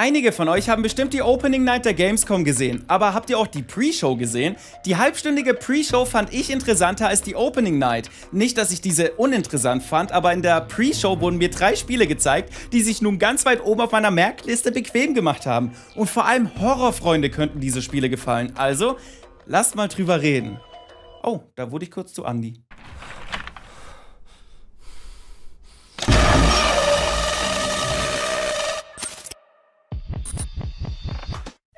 Einige von euch haben bestimmt die Opening Night der Gamescom gesehen, aber habt ihr auch die Pre-Show gesehen? Die halbstündige Pre-Show fand ich interessanter als die Opening Night. Nicht, dass ich diese uninteressant fand, aber in der Pre-Show wurden mir drei Spiele gezeigt, die sich nun ganz weit oben auf meiner Merkliste bequem gemacht haben. Und vor allem Horrorfreunde könnten diese Spiele gefallen. Also, lasst mal drüber reden. Oh, da wurde ich kurz zu Andi.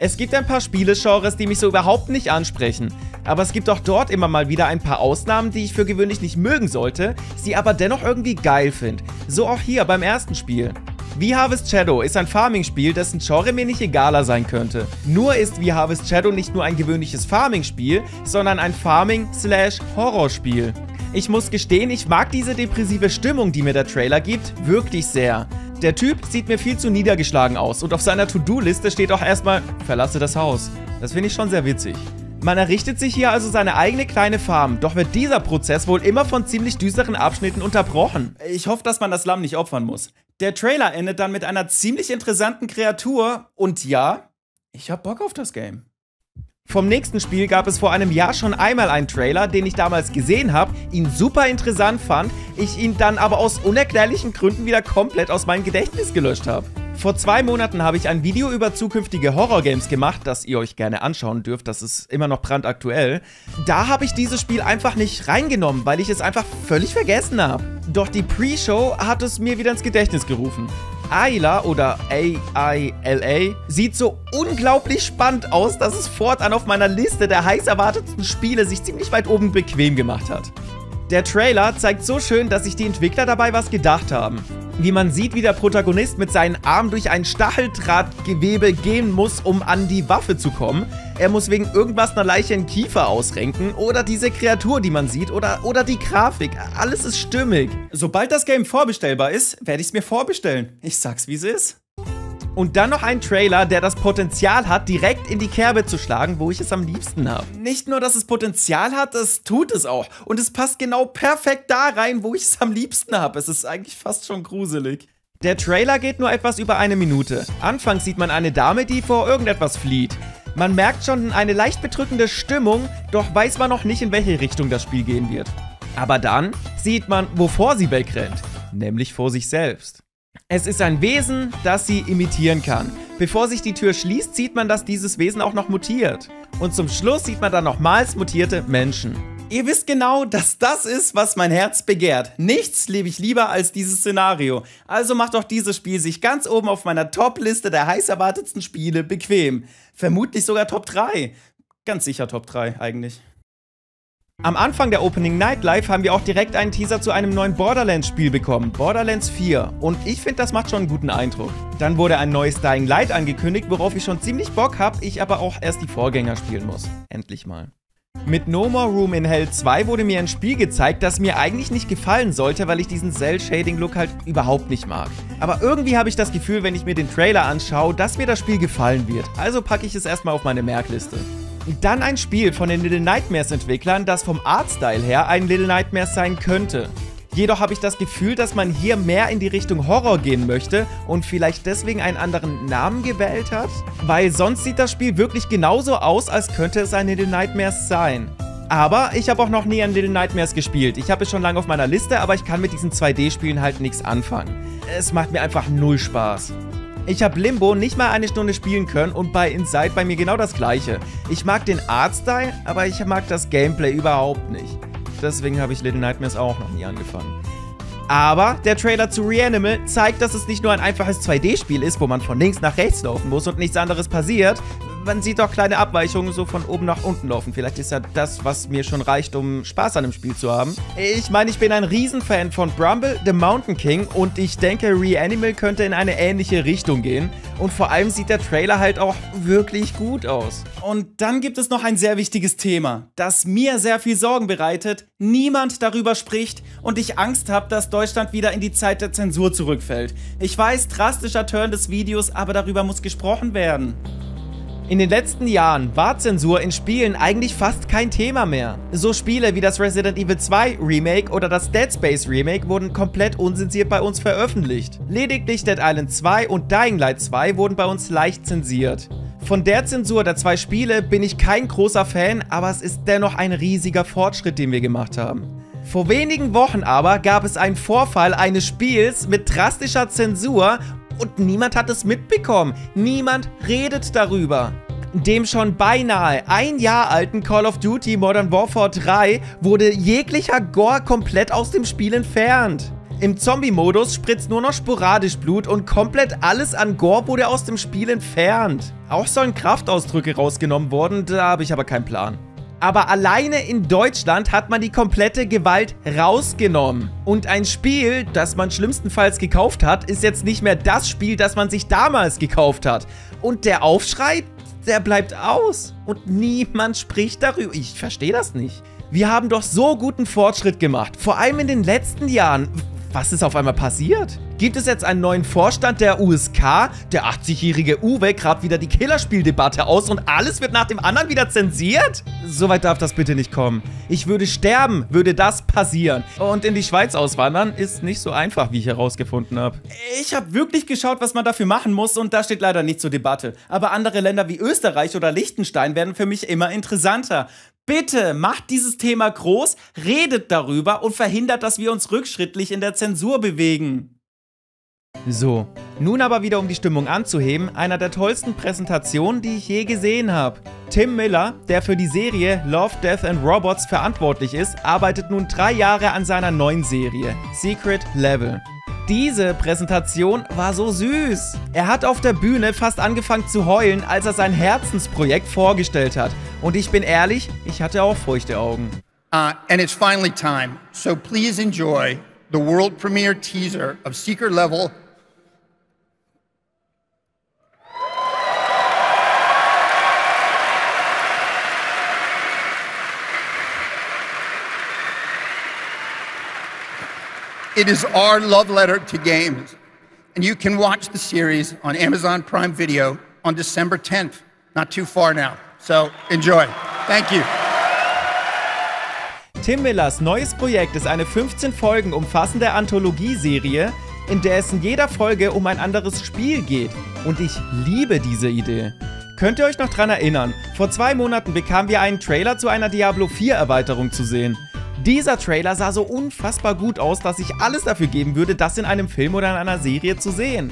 Es gibt ein paar Spielegenres, die mich so überhaupt nicht ansprechen. Aber es gibt auch dort immer mal wieder ein paar Ausnahmen, die ich für gewöhnlich nicht mögen sollte, sie aber dennoch irgendwie geil finde. So auch hier beim ersten Spiel. Wie Harvest Shadow ist ein Farming-Spiel, dessen Genre mir nicht egaler sein könnte. Nur ist Wie Harvest Shadow nicht nur ein gewöhnliches Farming-Spiel, sondern ein Farming-Slash-Horror-Spiel. Ich muss gestehen, ich mag diese depressive Stimmung, die mir der Trailer gibt, wirklich sehr. Der Typ sieht mir viel zu niedergeschlagen aus und auf seiner To-Do-Liste steht auch erstmal, verlasse das Haus. Das finde ich schon sehr witzig. Man errichtet sich hier also seine eigene kleine Farm, doch wird dieser Prozess wohl immer von ziemlich düsteren Abschnitten unterbrochen. Ich hoffe, dass man das Lamm nicht opfern muss. Der Trailer endet dann mit einer ziemlich interessanten Kreatur und ja, ich hab Bock auf das Game. Vom nächsten Spiel gab es vor einem Jahr schon einmal einen Trailer, den ich damals gesehen habe, ihn super interessant fand, ich ihn dann aber aus unerklärlichen Gründen wieder komplett aus meinem Gedächtnis gelöscht habe. Vor zwei Monaten habe ich ein Video über zukünftige Horrorgames gemacht, das ihr euch gerne anschauen dürft, das ist immer noch brandaktuell. Da habe ich dieses Spiel einfach nicht reingenommen, weil ich es einfach völlig vergessen habe. Doch die Pre-Show hat es mir wieder ins Gedächtnis gerufen. Ayla oder A-I-L-A sieht so unglaublich spannend aus, dass es fortan auf meiner Liste der heiß erwartetsten Spiele sich ziemlich weit oben bequem gemacht hat. Der Trailer zeigt so schön, dass sich die Entwickler dabei was gedacht haben. Wie man sieht, wie der Protagonist mit seinen Armen durch ein Stacheldrahtgewebe gehen muss, um an die Waffe zu kommen. Er muss wegen irgendwas einer Leiche einen Kiefer ausrenken oder diese Kreatur, die man sieht oder, oder die Grafik. Alles ist stimmig. Sobald das Game vorbestellbar ist, werde ich es mir vorbestellen. Ich sag's, wie es ist. Und dann noch ein Trailer, der das Potenzial hat, direkt in die Kerbe zu schlagen, wo ich es am liebsten habe. Nicht nur, dass es Potenzial hat, es tut es auch. Und es passt genau perfekt da rein, wo ich es am liebsten habe. Es ist eigentlich fast schon gruselig. Der Trailer geht nur etwas über eine Minute. Anfangs sieht man eine Dame, die vor irgendetwas flieht. Man merkt schon eine leicht bedrückende Stimmung, doch weiß man noch nicht, in welche Richtung das Spiel gehen wird. Aber dann sieht man, wovor sie wegrennt, nämlich vor sich selbst. Es ist ein Wesen, das sie imitieren kann. Bevor sich die Tür schließt, sieht man, dass dieses Wesen auch noch mutiert. Und zum Schluss sieht man dann nochmals mutierte Menschen. Ihr wisst genau, dass das ist, was mein Herz begehrt. Nichts liebe ich lieber als dieses Szenario. Also macht doch dieses Spiel sich ganz oben auf meiner Top-Liste der heiß erwartetsten Spiele bequem. Vermutlich sogar Top 3. Ganz sicher Top 3 eigentlich. Am Anfang der Opening Night Live haben wir auch direkt einen Teaser zu einem neuen Borderlands-Spiel bekommen, Borderlands 4. Und ich finde, das macht schon einen guten Eindruck. Dann wurde ein neues Dying Light angekündigt, worauf ich schon ziemlich Bock habe, ich aber auch erst die Vorgänger spielen muss. Endlich mal. Mit No More Room in Hell 2 wurde mir ein Spiel gezeigt, das mir eigentlich nicht gefallen sollte, weil ich diesen Cell-Shading-Look halt überhaupt nicht mag. Aber irgendwie habe ich das Gefühl, wenn ich mir den Trailer anschaue, dass mir das Spiel gefallen wird. Also packe ich es erstmal auf meine Merkliste. Dann ein Spiel von den Little Nightmares Entwicklern, das vom Artstyle her ein Little Nightmares sein könnte. Jedoch habe ich das Gefühl, dass man hier mehr in die Richtung Horror gehen möchte und vielleicht deswegen einen anderen Namen gewählt hat? Weil sonst sieht das Spiel wirklich genauso aus, als könnte es ein Little Nightmares sein. Aber ich habe auch noch nie an Little Nightmares gespielt. Ich habe es schon lange auf meiner Liste, aber ich kann mit diesen 2D-Spielen halt nichts anfangen. Es macht mir einfach null Spaß. Ich habe Limbo nicht mal eine Stunde spielen können und bei Inside bei mir genau das gleiche. Ich mag den Artstyle, aber ich mag das Gameplay überhaupt nicht. Deswegen habe ich Little Nightmares auch noch nie angefangen. Aber der Trailer zu Reanimal zeigt, dass es nicht nur ein einfaches 2D-Spiel ist, wo man von links nach rechts laufen muss und nichts anderes passiert, man sieht doch kleine Abweichungen so von oben nach unten laufen. Vielleicht ist ja das, was mir schon reicht, um Spaß an dem Spiel zu haben. Ich meine, ich bin ein Riesenfan von Brumble, The Mountain King und ich denke, Reanimal könnte in eine ähnliche Richtung gehen. Und vor allem sieht der Trailer halt auch wirklich gut aus. Und dann gibt es noch ein sehr wichtiges Thema, das mir sehr viel Sorgen bereitet, niemand darüber spricht und ich Angst habe, dass Deutschland wieder in die Zeit der Zensur zurückfällt. Ich weiß, drastischer Turn des Videos, aber darüber muss gesprochen werden. In den letzten Jahren war Zensur in Spielen eigentlich fast kein Thema mehr. So Spiele wie das Resident Evil 2 Remake oder das Dead Space Remake wurden komplett unzensiert bei uns veröffentlicht. Lediglich Dead Island 2 und Dying Light 2 wurden bei uns leicht zensiert. Von der Zensur der zwei Spiele bin ich kein großer Fan, aber es ist dennoch ein riesiger Fortschritt, den wir gemacht haben. Vor wenigen Wochen aber gab es einen Vorfall eines Spiels mit drastischer Zensur und niemand hat es mitbekommen. Niemand redet darüber. Dem schon beinahe ein Jahr alten Call of Duty Modern Warfare 3 wurde jeglicher Gore komplett aus dem Spiel entfernt. Im Zombie-Modus spritzt nur noch sporadisch Blut und komplett alles an Gore wurde aus dem Spiel entfernt. Auch sollen Kraftausdrücke rausgenommen worden, da habe ich aber keinen Plan. Aber alleine in Deutschland hat man die komplette Gewalt rausgenommen. Und ein Spiel, das man schlimmstenfalls gekauft hat, ist jetzt nicht mehr das Spiel, das man sich damals gekauft hat. Und der Aufschrei, der bleibt aus. Und niemand spricht darüber. Ich verstehe das nicht. Wir haben doch so guten Fortschritt gemacht. Vor allem in den letzten Jahren. Was ist auf einmal passiert? Gibt es jetzt einen neuen Vorstand der USK? Der 80-jährige Uwe grabt wieder die Killerspieldebatte aus und alles wird nach dem anderen wieder zensiert? Soweit darf das bitte nicht kommen. Ich würde sterben, würde das passieren. Und in die Schweiz auswandern ist nicht so einfach, wie ich herausgefunden habe. Ich habe wirklich geschaut, was man dafür machen muss und da steht leider nicht zur Debatte. Aber andere Länder wie Österreich oder Liechtenstein werden für mich immer interessanter. Bitte macht dieses Thema groß, redet darüber und verhindert, dass wir uns rückschrittlich in der Zensur bewegen. So, nun aber wieder um die Stimmung anzuheben, einer der tollsten Präsentationen, die ich je gesehen habe. Tim Miller, der für die Serie Love, Death and Robots verantwortlich ist, arbeitet nun drei Jahre an seiner neuen Serie, Secret Level. Diese Präsentation war so süß. Er hat auf der Bühne fast angefangen zu heulen, als er sein Herzensprojekt vorgestellt hat. Und ich bin ehrlich, ich hatte auch feuchte Augen. Uh, and it's finally time. So please enjoy the world premiere teaser of Secret Level It is our love letter to games. And you can watch the series on Amazon Prime Video on December 10th. Not too far now. So enjoy. Thank you. Tim Millers neues Projekt ist eine 15 Folgen umfassende Anthologieserie, in der es in jeder Folge um ein anderes Spiel geht. Und ich liebe diese Idee. Könnt ihr euch noch dran erinnern? Vor zwei Monaten bekamen wir einen Trailer zu einer Diablo 4 Erweiterung zu sehen. Dieser Trailer sah so unfassbar gut aus, dass ich alles dafür geben würde, das in einem Film oder in einer Serie zu sehen.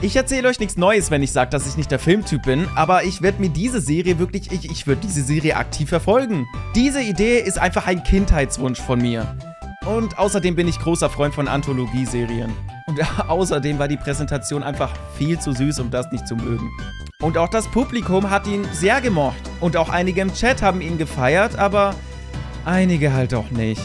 Ich erzähle euch nichts Neues, wenn ich sage, dass ich nicht der Filmtyp bin, aber ich werde mir diese Serie wirklich, ich, ich würde diese Serie aktiv verfolgen. Diese Idee ist einfach ein Kindheitswunsch von mir. Und außerdem bin ich großer Freund von Anthologieserien. Und außerdem war die Präsentation einfach viel zu süß, um das nicht zu mögen. Und auch das Publikum hat ihn sehr gemocht. Und auch einige im Chat haben ihn gefeiert, aber Einige halt auch nicht.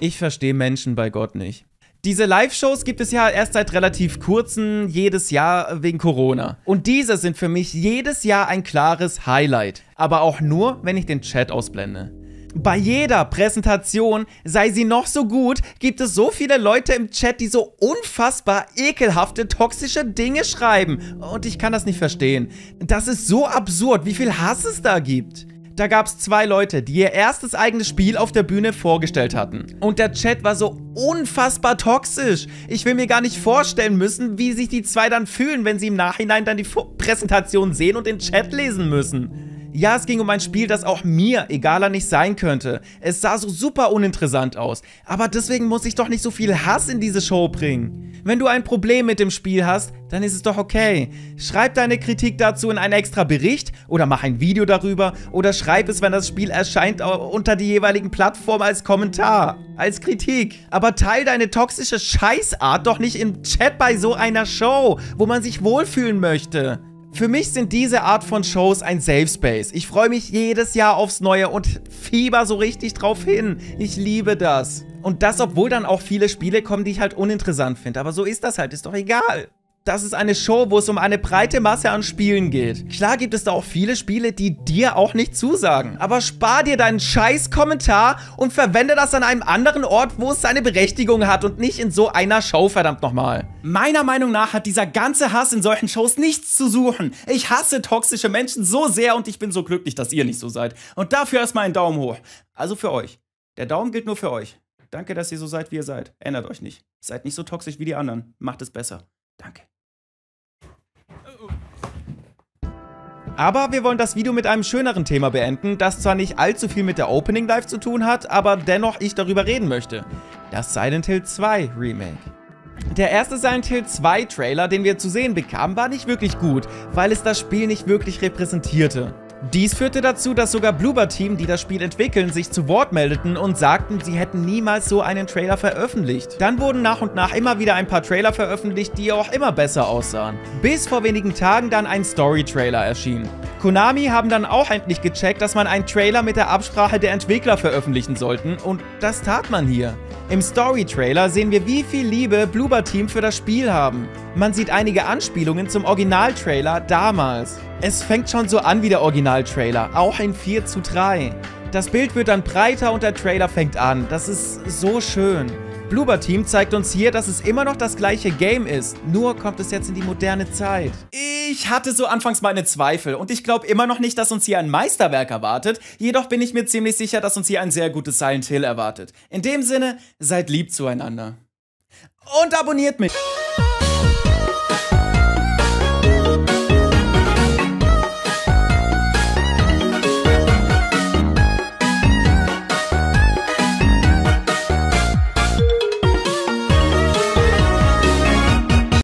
Ich verstehe Menschen bei Gott nicht. Diese Live-Shows gibt es ja erst seit relativ kurzen, jedes Jahr wegen Corona. Und diese sind für mich jedes Jahr ein klares Highlight. Aber auch nur, wenn ich den Chat ausblende. Bei jeder Präsentation, sei sie noch so gut, gibt es so viele Leute im Chat, die so unfassbar ekelhafte, toxische Dinge schreiben. Und ich kann das nicht verstehen. Das ist so absurd, wie viel Hass es da gibt. Da gab es zwei Leute, die ihr erstes eigenes Spiel auf der Bühne vorgestellt hatten. Und der Chat war so unfassbar toxisch. Ich will mir gar nicht vorstellen müssen, wie sich die zwei dann fühlen, wenn sie im Nachhinein dann die Präsentation sehen und den Chat lesen müssen. Ja, es ging um ein Spiel, das auch mir egaler nicht sein könnte. Es sah so super uninteressant aus. Aber deswegen muss ich doch nicht so viel Hass in diese Show bringen. Wenn du ein Problem mit dem Spiel hast, dann ist es doch okay. Schreib deine Kritik dazu in einen extra Bericht oder mach ein Video darüber oder schreib es, wenn das Spiel erscheint, unter die jeweiligen Plattformen als Kommentar, als Kritik. Aber teil deine toxische Scheißart doch nicht im Chat bei so einer Show, wo man sich wohlfühlen möchte. Für mich sind diese Art von Shows ein Safe Space. Ich freue mich jedes Jahr aufs Neue und fieber so richtig drauf hin. Ich liebe das. Und das, obwohl dann auch viele Spiele kommen, die ich halt uninteressant finde. Aber so ist das halt, ist doch egal. Das ist eine Show, wo es um eine breite Masse an Spielen geht. Klar gibt es da auch viele Spiele, die dir auch nicht zusagen. Aber spar dir deinen scheiß Kommentar und verwende das an einem anderen Ort, wo es seine Berechtigung hat und nicht in so einer Show, verdammt nochmal. Meiner Meinung nach hat dieser ganze Hass in solchen Shows nichts zu suchen. Ich hasse toxische Menschen so sehr und ich bin so glücklich, dass ihr nicht so seid. Und dafür erstmal einen Daumen hoch. Also für euch. Der Daumen gilt nur für euch. Danke, dass ihr so seid, wie ihr seid. Ändert euch nicht. Seid nicht so toxisch wie die anderen. Macht es besser. Danke. Aber wir wollen das Video mit einem schöneren Thema beenden, das zwar nicht allzu viel mit der Opening Live zu tun hat, aber dennoch ich darüber reden möchte. Das Silent Hill 2 Remake. Der erste Silent Hill 2 Trailer, den wir zu sehen bekamen, war nicht wirklich gut, weil es das Spiel nicht wirklich repräsentierte. Dies führte dazu, dass sogar Bloober Team, die das Spiel entwickeln, sich zu Wort meldeten und sagten, sie hätten niemals so einen Trailer veröffentlicht. Dann wurden nach und nach immer wieder ein paar Trailer veröffentlicht, die auch immer besser aussahen. Bis vor wenigen Tagen dann ein Story-Trailer erschien. Konami haben dann auch endlich gecheckt, dass man einen Trailer mit der Absprache der Entwickler veröffentlichen sollten und das tat man hier. Im Story-Trailer sehen wir, wie viel Liebe Bloober Team für das Spiel haben. Man sieht einige Anspielungen zum Original-Trailer damals. Es fängt schon so an wie der Original-Trailer, auch in 4 zu 3. Das Bild wird dann breiter und der Trailer fängt an. Das ist so schön. Bloober Team zeigt uns hier, dass es immer noch das gleiche Game ist, nur kommt es jetzt in die moderne Zeit. Ich hatte so anfangs meine Zweifel und ich glaube immer noch nicht, dass uns hier ein Meisterwerk erwartet, jedoch bin ich mir ziemlich sicher, dass uns hier ein sehr gutes Silent Hill erwartet. In dem Sinne, seid lieb zueinander. Und abonniert mich!